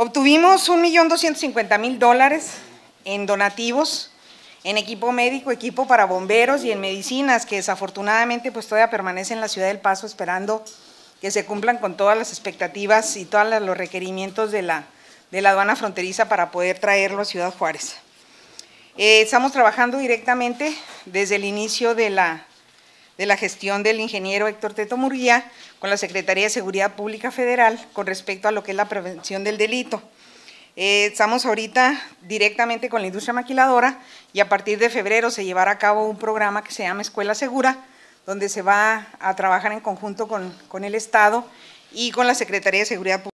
Obtuvimos 1.250.000 dólares en donativos, en equipo médico, equipo para bomberos y en medicinas, que desafortunadamente pues todavía permanecen en la ciudad del Paso esperando que se cumplan con todas las expectativas y todos los requerimientos de la, de la aduana fronteriza para poder traerlo a Ciudad Juárez. Eh, estamos trabajando directamente desde el inicio de la, de la gestión del ingeniero Héctor Teto Murguía con la Secretaría de Seguridad Pública Federal con respecto a lo que es la prevención del delito. Eh, estamos ahorita directamente con la industria maquiladora y a partir de febrero se llevará a cabo un programa que se llama Escuela Segura, donde se va a trabajar en conjunto con, con el Estado y con la Secretaría de Seguridad Pública.